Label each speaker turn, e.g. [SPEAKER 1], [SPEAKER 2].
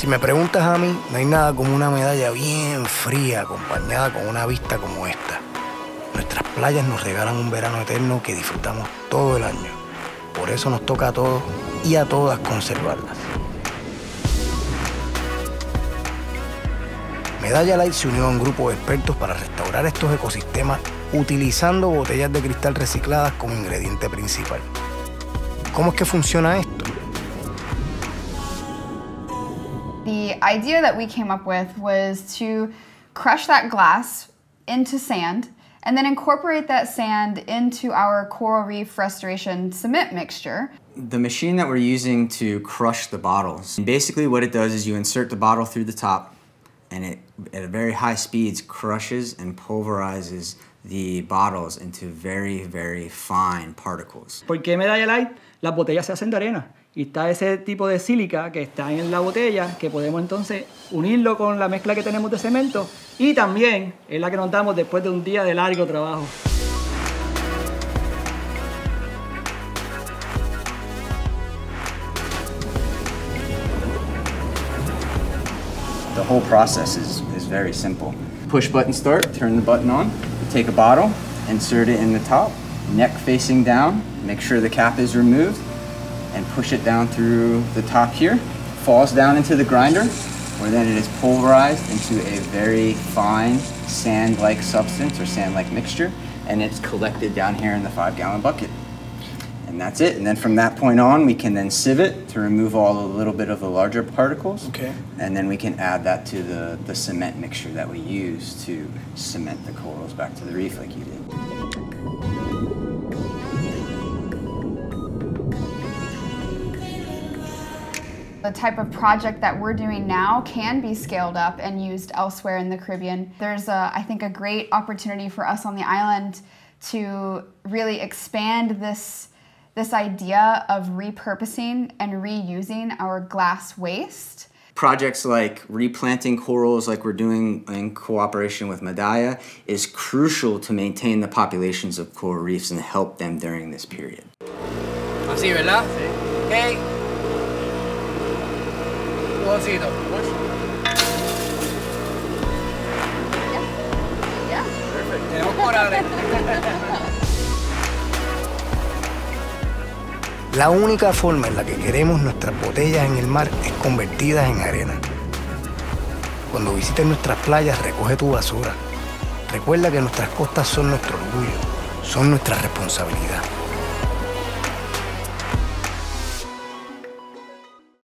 [SPEAKER 1] Si me preguntas a mí, no hay nada como una medalla bien fría acompañada con una vista como esta. Nuestras playas nos regalan un verano eterno que disfrutamos todo el año. Por eso nos toca a todos y a todas conservarlas. Medalla Light se unió a un grupo de expertos para restaurar estos ecosistemas utilizando botellas de cristal recicladas como ingrediente principal. ¿Cómo es que funciona esto?
[SPEAKER 2] The idea that we came up with was to crush that glass into sand and then incorporate that sand into our coral reef restoration cement mixture.
[SPEAKER 3] The machine that we're using to crush the bottles, basically what it does is you insert the bottle through the top and it at very high speeds crushes and pulverizes the bottles into very, very fine particles.
[SPEAKER 4] ¿Por qué Medalla Light? Las botellas se hacen de arena y está ese tipo de sílica que está en la botella que podemos entonces unirlo con la mezcla que tenemos de cemento y también es la que nos damos después de un día de largo trabajo.
[SPEAKER 3] The whole process is, is very simple. Push button start, turn the button on, take a bottle, insert it in the top, neck facing down, make sure the cap is removed, and push it down through the top here. Falls down into the grinder, where then it is pulverized into a very fine sand-like substance or sand-like mixture, and it's collected down here in the five gallon bucket. And that's it. And then from that point on, we can then sieve it to remove all a little bit of the larger particles.
[SPEAKER 1] Okay.
[SPEAKER 3] And then we can add that to the, the cement mixture that we use to cement the corals back to the reef like you did.
[SPEAKER 2] The type of project that we're doing now can be scaled up and used elsewhere in the Caribbean. There's, a, I think, a great opportunity for us on the island to really expand this, this idea of repurposing and reusing our glass waste.
[SPEAKER 3] Projects like replanting corals, like we're doing in cooperation with Medalla, is crucial to maintain the populations of coral reefs and help them during this period.
[SPEAKER 5] Así, ¿verdad? Sí. Ok. Jugoncito.
[SPEAKER 2] Yeah.
[SPEAKER 5] Tenemos corales.
[SPEAKER 1] La única forma en la que queremos nuestras botellas en el mar es convertidas en arena. Cuando visites nuestras playas, recoge tu basura. Recuerda que nuestras costas son nuestro orgullo, son nuestra responsabilidad.